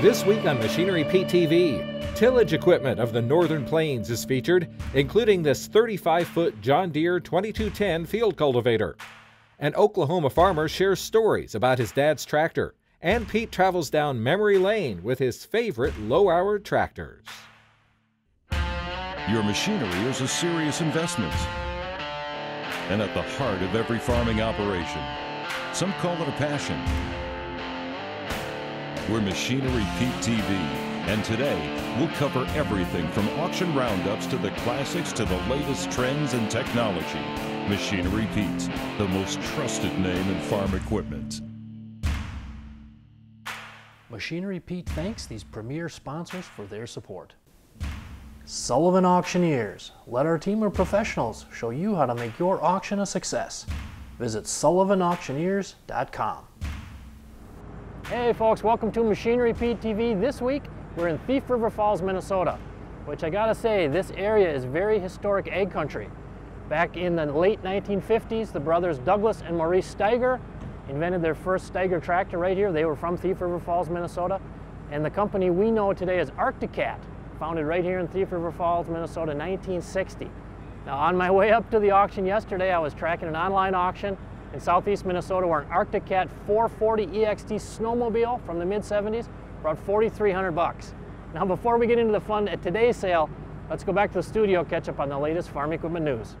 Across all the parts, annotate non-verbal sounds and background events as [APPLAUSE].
This week on Machinery Pete TV, tillage equipment of the Northern Plains is featured, including this 35 foot John Deere 2210 field cultivator. An Oklahoma farmer shares stories about his dad's tractor, and Pete travels down memory lane with his favorite low hour tractors. Your machinery is a serious investment and at the heart of every farming operation. Some call it a passion. We're Machinery Pete TV, and today we'll cover everything from auction roundups to the classics to the latest trends and technology. Machinery Pete, the most trusted name in farm equipment. Machinery Pete thanks these premier sponsors for their support. Sullivan Auctioneers. Let our team of professionals show you how to make your auction a success. Visit sullivanauctioneers.com. Hey folks, welcome to Machinery Pete TV. This week we're in Thief River Falls, Minnesota, which I gotta say, this area is very historic egg country. Back in the late 1950s, the brothers Douglas and Maurice Steiger invented their first Steiger tractor right here. They were from Thief River Falls, Minnesota. And the company we know today is Arctic Cat, founded right here in Thief River Falls, Minnesota, 1960. Now on my way up to the auction yesterday, I was tracking an online auction in southeast Minnesota where an Arctic Cat 440 EXT snowmobile from the mid 70s brought 4,300 bucks. Now before we get into the fun at today's sale, let's go back to the studio, catch up on the latest farm equipment news.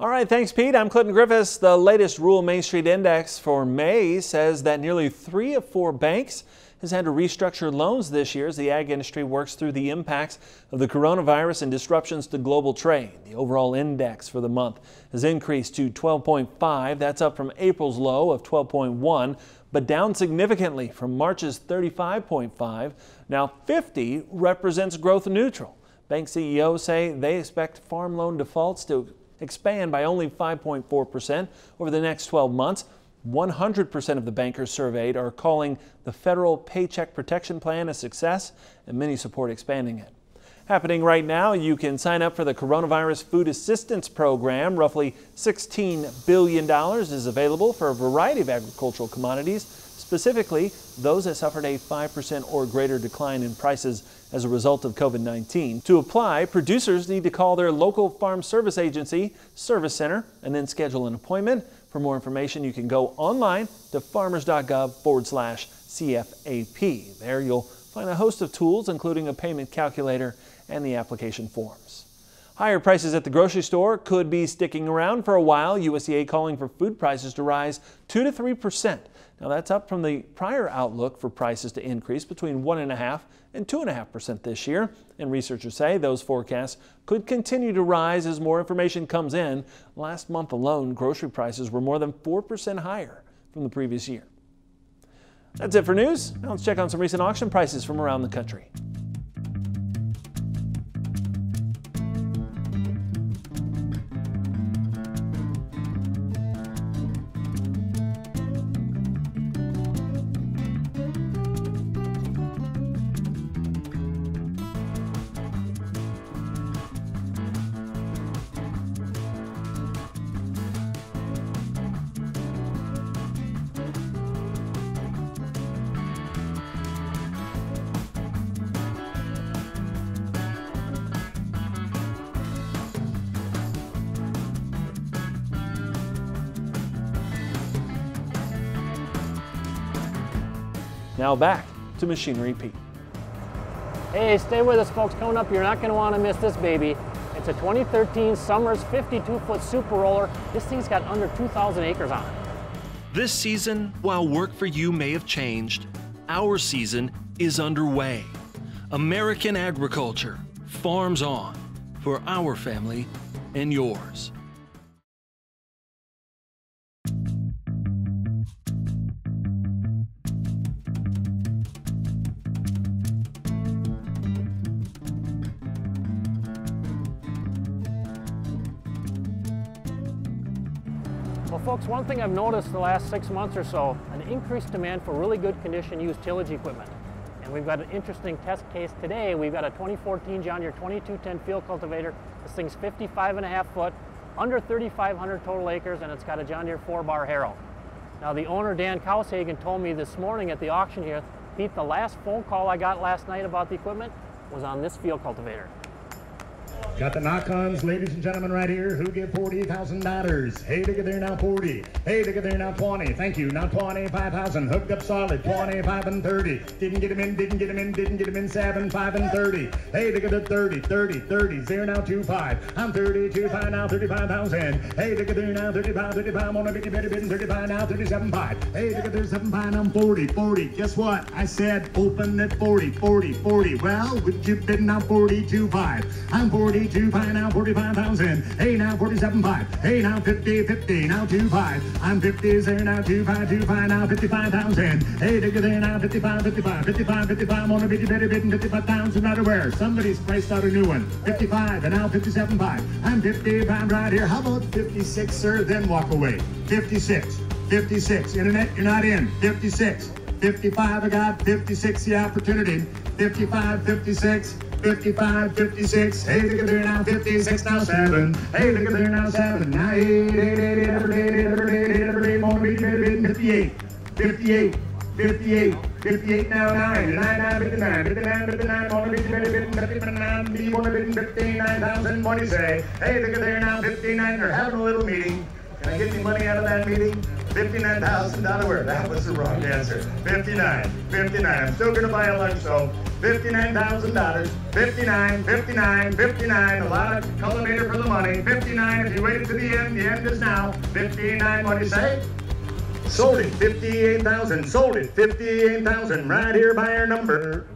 All right, thanks Pete. I'm Clinton Griffiths. The latest Rural Main Street Index for May says that nearly three of four banks has had to restructure loans this year as the ag industry works through the impacts of the coronavirus and disruptions to global trade. The overall index for the month has increased to 12.5. That's up from April's low of 12.1, but down significantly from March's 35.5. Now 50 represents growth neutral. Bank CEOs say they expect farm loan defaults to expand by only 5.4% over the next 12 months. 100% of the bankers surveyed are calling the federal Paycheck Protection Plan a success, and many support expanding it. Happening right now, you can sign up for the Coronavirus Food Assistance Program. Roughly $16 billion is available for a variety of agricultural commodities, specifically those that suffered a 5% or greater decline in prices as a result of COVID 19. To apply, producers need to call their local farm service agency, Service Center, and then schedule an appointment. For more information, you can go online to farmers.gov forward slash CFAP. There you'll find a host of tools, including a payment calculator and the application forms. Higher prices at the grocery store could be sticking around for a while. USDA calling for food prices to rise 2 to 3 percent. Now that's up from the prior outlook for prices to increase between 1.5 and 2.5% this year. And researchers say those forecasts could continue to rise as more information comes in. Last month alone, grocery prices were more than 4% higher from the previous year. That's it for news. Now let's check on some recent auction prices from around the country. Now back to Machinery Pete. Hey, stay with us folks. Coming up, you're not going to want to miss this baby. It's a 2013 Summers 52-foot super roller. This thing's got under 2,000 acres on it. This season, while work for you may have changed, our season is underway. American agriculture farms on for our family and yours. Well, folks, one thing I've noticed the last six months or so, an increased demand for really good condition used tillage equipment. And we've got an interesting test case today. We've got a 2014 John Deere 2210 field cultivator. This thing's 55 and a half foot, under 3,500 total acres, and it's got a John Deere 4-bar harrow. Now, the owner, Dan Kaushagen, told me this morning at the auction here Pete, the last phone call I got last night about the equipment was on this field cultivator. Got the knock-ons, ladies and gentlemen, right here, who give $40,000. Hey, look at there now, 40. Hey, look at there now, 20. Thank you. Now 25,000. Hooked up solid. 25 and 30. Didn't get him in, didn't get him in, didn't get him in. 7, 5 and 30. Hey, look at the 30, 30, 30. There now, 25. I'm 32, 5 now, 35,000. Hey, look at there now, 35, 35. I'm on a bitty, bitty, bitty, 35 now, 37, 5. Hey, look at there, 7, 5 now, 40, 40. Guess what? I said open at 40, 40, 40. Well, would you bid now 42, 5? I'm 40. 42, now 45,000. Hey, now 47.5. Hey, now 50, 50, now 25. I'm 50, there now 25, 25, now 55,000. Hey, at there now 55, 55, 55, 55. I'm on a bitty, bitty, bitty, 55,000 out of where? Somebody's priced out a new one. 55, and now 57.5. I'm 55 right here. How about 56, sir? Then walk away. 56, 56. Internet, you're not in. 56. 55, I got 56, the opportunity. 55, 56. 55, 56, hey, look at there now, 56, now 7, hey, look at there now, 7, now 8, 8, 8, 8, every day, every day, every day, more beat, beat, 58, 58, 58, 58 now, 9, 9, 9, 59, 59, 59, more beat, beat, beat, 59, beat, more beat, 59,000, what do you say? Hey, look at there now, 59, they're having a little meeting. Can I get any money out of that meeting? $59,000 word. That was the wrong answer. 59, 59. I'm still going to buy a lunch, so $59,000. 59, 59, 59. A lot of cultivator for the money. 59. If you waited to the end, the end is now. 59. What do you say? Sold it. 58,000. Sold it. 58,000. Right here by our number.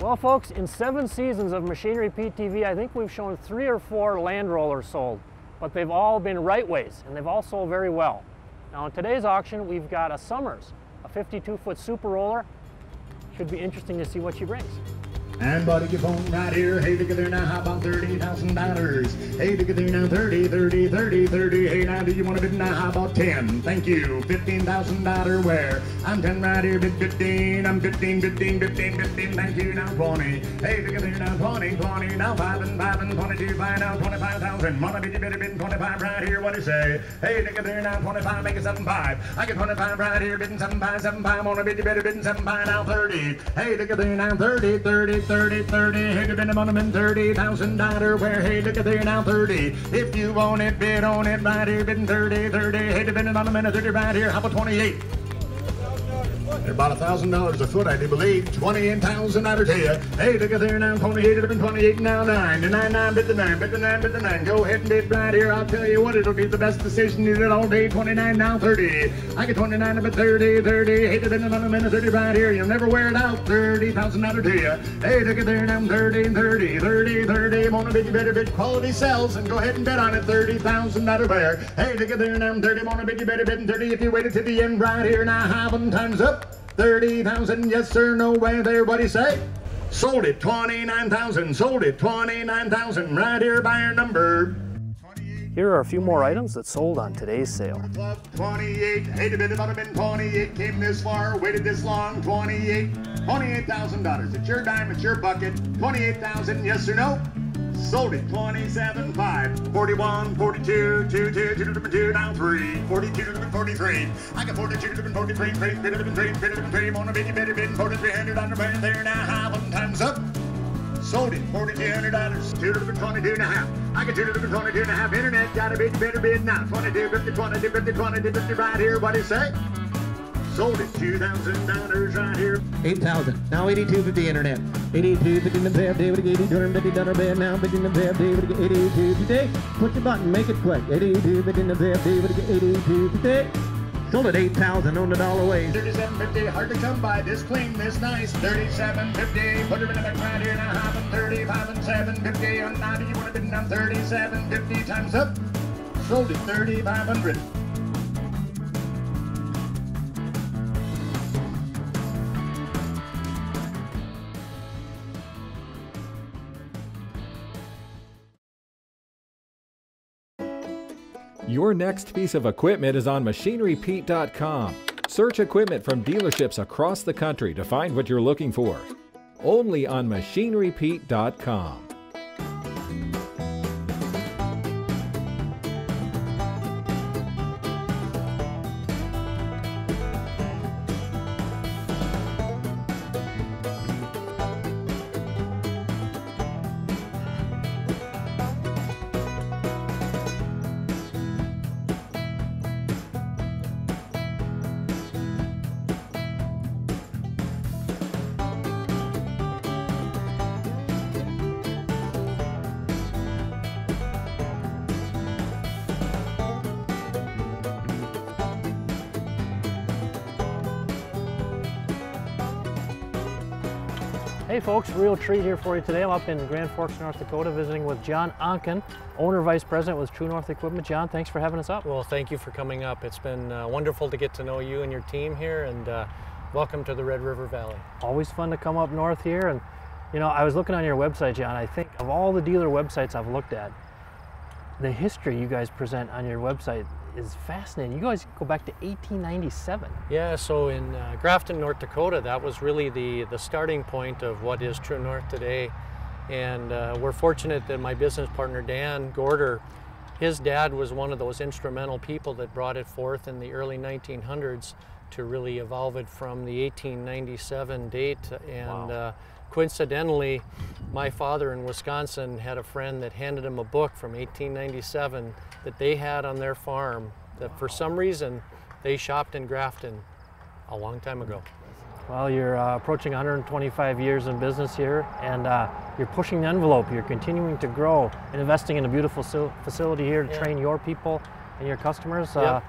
Well, folks, in seven seasons of Machinery Pete TV, I think we've shown three or four land rollers sold, but they've all been Rite Ways, and they've all sold very well. Now, in today's auction, we've got a Summers, a 52-foot super roller, should be interesting to see what she brings. And buddy, your phone right here. Hey, look at there now. How about thirty thousand dollars? Hey, look at there now. Thirty, thirty, thirty, thirty. Hey, now do you want to bid now? How about ten? Thank you. Fifteen thousand dollar where? I'm ten right here. Bid fifteen. I'm fifteen, fifteen, fifteen, fifteen. Thank you. Now twenty. Hey, look at there now. Twenty, twenty. Now five and five and twenty-two. Five now. Twenty-five thousand. Wanna bid you better bid twenty-five right here? What do you say? Hey, look at there now. Twenty-five. Make it seven five. I get twenty-five right here. Bidding seven five, seven five. Wanna bid you better bidding seven five now. Thirty. Hey, look at there now. Thirty, thirty, thirty, thirty. Hey, to thirty thousand dollar. Where hey, look at there now. Thirty. If you want it, bid on it right here. Bidding thirty, thirty. Hey, to a monument thirty right here. How about twenty-eight? They're about a thousand dollars a foot, I do believe. Twenty-eight thousand, I tell you. Hey, look at there now, twenty-eight, it'll be twenty-eight now, nine. The nine, nine, bid the nine, bid the nine, bid the nine. Go ahead and bid right here. I'll tell you what, it'll be the best decision you did all day. Twenty-nine now, thirty. I get twenty-nine, but thirty, thirty. Hey, to bid another minute, thirty right here. You'll never wear it out. Thirty thousand dollar to you. Hey, look at there now, thirty, thirty, thirty, thirty. Wanna bid you better bid quality sells and go ahead and bet on it. Thirty thousand dollar pair. Hey, look at there now, thirty. Wanna bid you better bid thirty if you waited to the end right here. Now, have them times up. 30,000, yes sir, no way everybody say? Sold it, 29,000, sold it, 29,000, right here by your number. Here are a few more items that sold on today's sale. 28, hated it about been 28, came this far, waited this long, 28, $28,000. It's your dime, it's your bucket, 28,000, yes or no? Sold it, 27.5, 41, 42, 2, 2, 2, 2, 2, now 3, 42, 43. I got 42, 43, 3, 3, 3, 3, 3, on a bitty, bitty, bitty, 4,300 on the brand there now, them times up. Sold it, $4,200, 222 and a half. I got 222 and a half. Internet got a big better bid now. 22, 50, 22, 50, 22, 50 right here. What do you say? Sold it, $2,000 right here. 8,000. Now 8250 internet. 8250 in the bed, David, 8250 dollar bed now, 50 in the bed, David, 8250. Push the button, make it quick. 8250 in the bed, David, 8250. Sold at 8,000 on the dollar ways. 37.50, hard to come by. This clean, this nice. 37.50, put it in the back right here now. Half and 35 and 7.50 on 90. You want to bid on 37.50 times up. Sold it 3,500. Your next piece of equipment is on machinerypete.com. Search equipment from dealerships across the country to find what you're looking for. Only on machinerypete.com. Hey folks, real treat here for you today. I'm up in Grand Forks, North Dakota, visiting with John Onken, owner vice president with True North Equipment. John, thanks for having us up. Well, thank you for coming up. It's been uh, wonderful to get to know you and your team here, and uh, welcome to the Red River Valley. Always fun to come up north here, and you know, I was looking on your website, John. I think of all the dealer websites I've looked at, the history you guys present on your website is fascinating. You guys go back to 1897. Yeah, so in uh, Grafton, North Dakota, that was really the, the starting point of what is True North today. And uh, we're fortunate that my business partner, Dan Gorder, his dad was one of those instrumental people that brought it forth in the early 1900s to really evolve it from the 1897 date. And wow. uh, coincidentally, my father in Wisconsin had a friend that handed him a book from 1897 that they had on their farm that for some reason they shopped in Grafton a long time ago. Well, you're uh, approaching 125 years in business here, and uh, you're pushing the envelope. You're continuing to grow and investing in a beautiful facility here to yeah. train your people and your customers. Uh,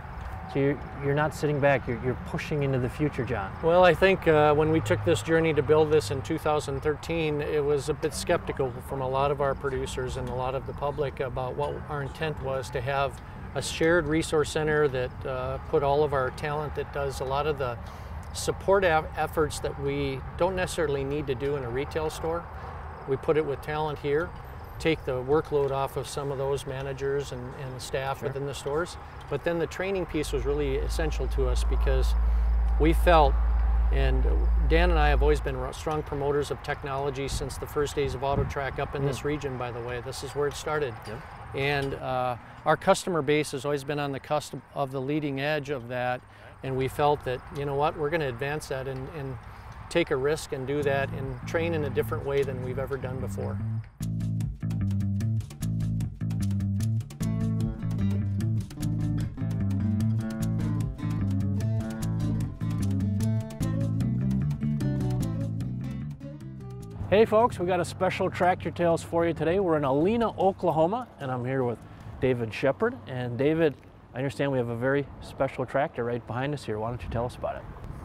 so you're, you're not sitting back, you're, you're pushing into the future, John. Well, I think uh, when we took this journey to build this in 2013, it was a bit skeptical from a lot of our producers and a lot of the public about what our intent was to have a shared resource center that uh, put all of our talent that does a lot of the support efforts that we don't necessarily need to do in a retail store. We put it with talent here take the workload off of some of those managers and, and staff sure. within the stores. But then the training piece was really essential to us because we felt, and Dan and I have always been strong promoters of technology since the first days of AutoTrac up in mm. this region, by the way. This is where it started. Yep. And uh, our customer base has always been on the cusp of the leading edge of that. And we felt that, you know what, we're going to advance that and, and take a risk and do that and train in a different way than we've ever done before. Hey folks, we got a special Tractor Tales for you today. We're in Alena, Oklahoma, and I'm here with David Shepard. And David, I understand we have a very special tractor right behind us here. Why don't you tell us about it?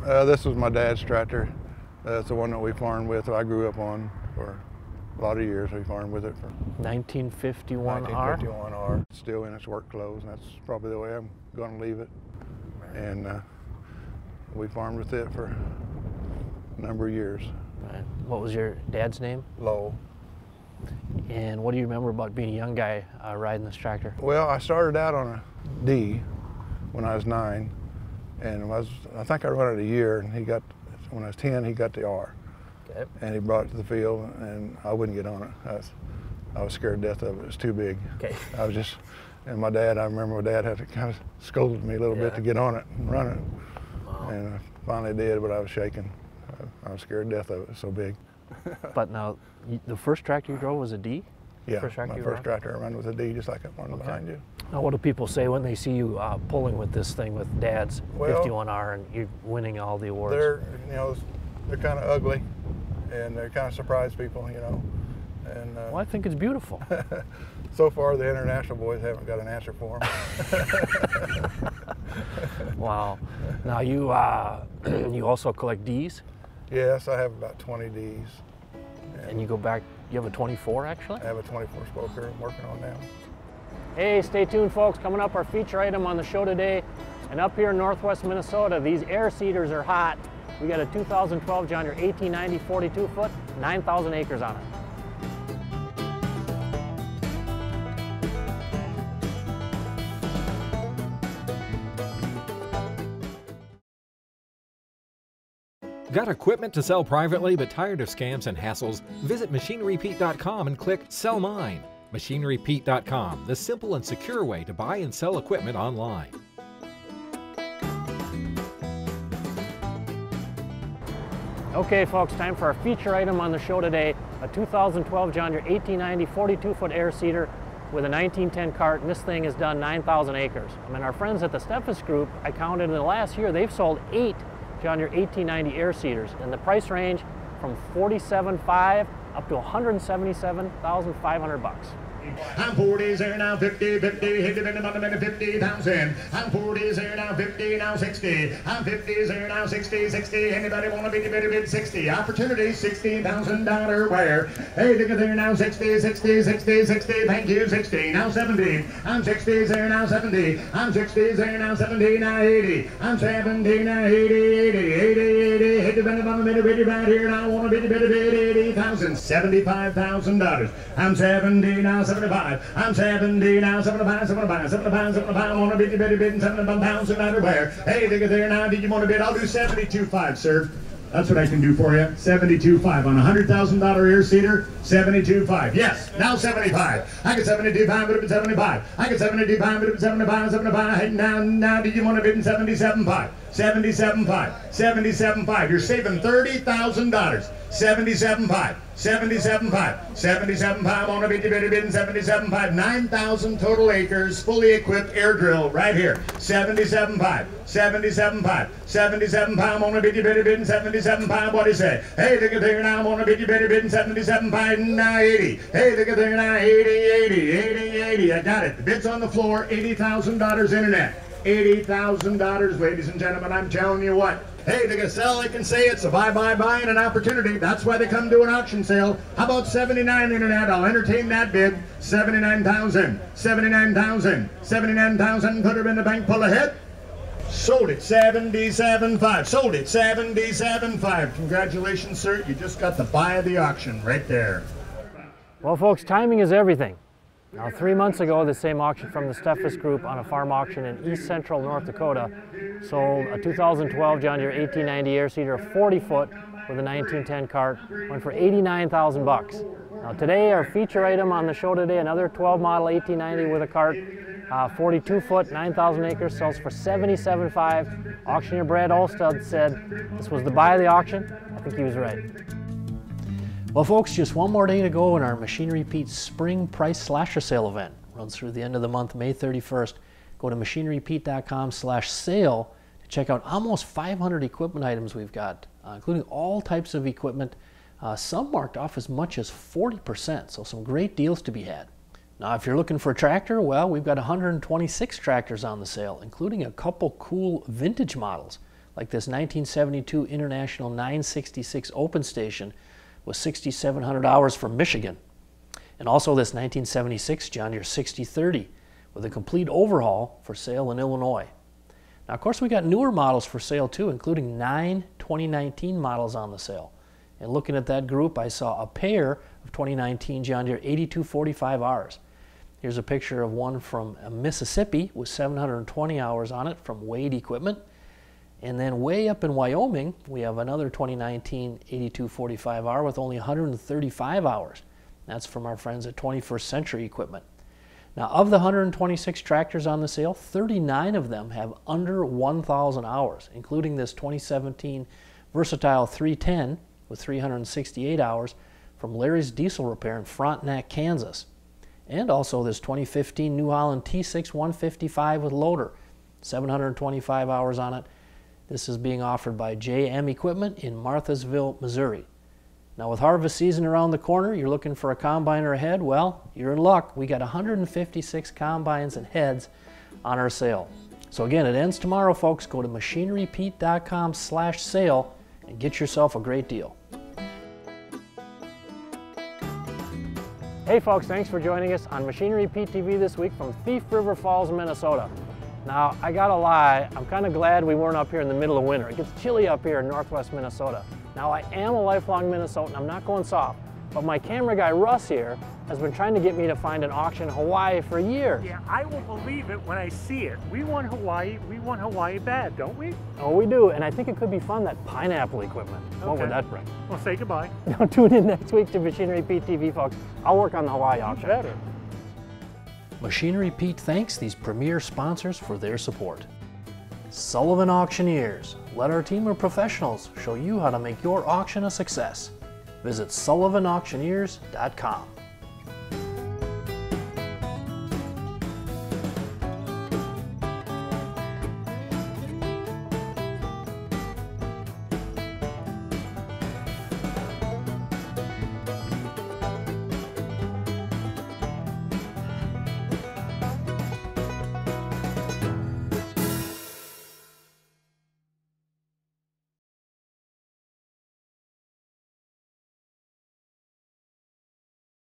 Uh, this was my dad's tractor. That's the one that we farmed with, I grew up on for a lot of years. We farmed with it for 1951R. 1951R. Still in its work clothes, and that's probably the way I'm going to leave it. And uh, we farmed with it for a number of years. Right. What was your dad's name? Lowell. And what do you remember about being a young guy uh, riding this tractor? Well, I started out on a D when I was nine, and was I think I run it a year. And he got when I was ten, he got the R, okay. and he brought it to the field, and I wouldn't get on it. I was, I was scared to death of it. It was too big. Okay. I was just, and my dad. I remember my dad had to kind of scold me a little yeah. bit to get on it and run it, wow. and I finally did, but I was shaking. I was scared to death of it. It's so big. [LAUGHS] but now, the first tractor you drove was a D? Yeah, first my first tractor I ran was a D, just like that one okay. behind you. Now, what do people say when they see you uh, pulling with this thing with Dad's well, 51R and you're winning all the awards? They're, you know, they're kind of ugly, and they kind of surprise people, you know. And uh, well, I think it's beautiful. [LAUGHS] so far, the international boys haven't got an answer for them. [LAUGHS] wow. Now you uh, [CLEARS THROAT] you also collect D's. Yes, I have about 20 Ds. And, and you go back, you have a 24 actually? I have a 24 spoker I'm working on now. Hey, stay tuned folks. Coming up, our feature item on the show today. And up here in northwest Minnesota, these air seeders are hot. We got a 2012 John Deere 1890 42 foot, 9,000 acres on it. Got equipment to sell privately but tired of scams and hassles? Visit MachineryPete.com and click Sell Mine. MachineryPete.com, the simple and secure way to buy and sell equipment online. Okay folks, time for our feature item on the show today, a 2012 John Deere 1890 42 foot air seeder with a 1910 cart, and this thing has done 9,000 acres. I mean, our friends at the Steffes Group, I counted in the last year, they've sold eight John Deere 1890 air seeders, and the price range from 47.5 up to 177,500 bucks. I'm 40s there now, 50, 50, hit the minimum on the minute, 50,000. I'm 40s there now, 50, now 60. I'm 50s there now, 60, 60. Anybody want to bid, bid, bid, 60. Opportunity, $60,000 where? Hey, look at there now, 60, 60, 60, 60. Thank you, 60. Now 70. I'm 60s there now, 70. I'm 60s there now, 70, now 80. I'm 70, now 80, 80, 80, 80. Hit the minimum on the minute, bid, right here. Now I want to bid, bid, bid, 80,000. $75,000. I'm 70 now, 75. I'm 70 now, 75, 75, 75, 75. I want to bid, bid, bid, 75 everywhere. Hey, at there now. Did you want to bid? I'll do 72.5, sir. That's what I can do for you. 72.5 on a $100,000 air seeder. 72.5. Yes, now 75. I get 72.5, but it's 75. I get 72.5, but it's 75, 75. Hey, now, now, did you want to bid in 77.5? 77.5. 77.5. You're saving $30,000. 77.5. 77.5. 77.5 on a bid, bid, bid, 77.5. 9,000 total acres, fully equipped air drill right here. 77.5. 77.5. 77.5 on a bid, bid, bid, 77.5. What do you say? Hey, look at there now. I'm on a bid, bid, bid, 77.5. Now 80. Hey, look at there now. 80, 80, 80, 80. I got it. The bid's on the floor. $80,000 internet. $80,000, ladies and gentlemen. I'm telling you what. Hey, they can sell, they can say it's a buy, buy, buy, and an opportunity. That's why they come to an auction sale. How about 79 internet? I'll entertain that bid. 79,000, 79,000, 79,000. Put her in the bank, pull ahead. Sold it 77.5. Sold it 77.5. Congratulations, sir. You just got the buy of the auction right there. Well, folks, timing is everything. Now, three months ago, the same auction from the Steffes Group on a farm auction in east central North Dakota sold a 2012 John Deere 1890 air seeder, 40 foot with a 1910 cart, went for 89,000 bucks. Now, today, our feature item on the show today, another 12 model 1890 with a cart, uh, 42 foot, 9,000 acres, sells for 77.5. Auctioneer Brad Olstad said this was the buy of the auction. I think he was right. Well, folks, just one more day to go in our Machinery Pete Spring Price Slasher Sale event. Runs through the end of the month, May 31st. Go to machinerypete.com slash sale to check out almost 500 equipment items we've got, uh, including all types of equipment, uh, some marked off as much as 40%, so some great deals to be had. Now, if you're looking for a tractor, well, we've got 126 tractors on the sale, including a couple cool vintage models, like this 1972 International 966 Open Station with 6,700 hours from Michigan. And also this 1976 John Deere 6030 with a complete overhaul for sale in Illinois. Now, of course, we got newer models for sale too, including nine 2019 models on the sale. And looking at that group, I saw a pair of 2019 John Deere 8245Rs. Here's a picture of one from Mississippi with 720 hours on it from Wade Equipment. And then way up in Wyoming, we have another 2019 8245R with only 135 hours. That's from our friends at 21st Century Equipment. Now, of the 126 tractors on the sale, 39 of them have under 1,000 hours, including this 2017 Versatile 310 with 368 hours from Larry's Diesel Repair in Frontenac, Kansas. And also this 2015 New Holland T6 155 with loader, 725 hours on it. This is being offered by JM Equipment in Marthasville, Missouri. Now, with harvest season around the corner, you're looking for a combiner ahead? Well, you're in luck. We got 156 combines and heads on our sale. So again, it ends tomorrow, folks. Go to machinerypete.com slash sale and get yourself a great deal. Hey folks, thanks for joining us on Machinery Pete TV this week from Thief River Falls, Minnesota. Now, I gotta lie, I'm kind of glad we weren't up here in the middle of winter. It gets chilly up here in northwest Minnesota. Now, I am a lifelong Minnesotan, I'm not going soft, but my camera guy, Russ here, has been trying to get me to find an auction in Hawaii for years. Yeah, I will believe it when I see it. We want Hawaii, we want Hawaii bad, don't we? Oh, we do, and I think it could be fun, that pineapple equipment. What would that bring? Well, say goodbye. [LAUGHS] Now, tune in next week to Machinery Pete TV, folks. I'll work on the Hawaii auction. Better. Machinery Pete thanks these premier sponsors for their support. Sullivan Auctioneers. Let our team of professionals show you how to make your auction a success. Visit sullivanauctioneers.com.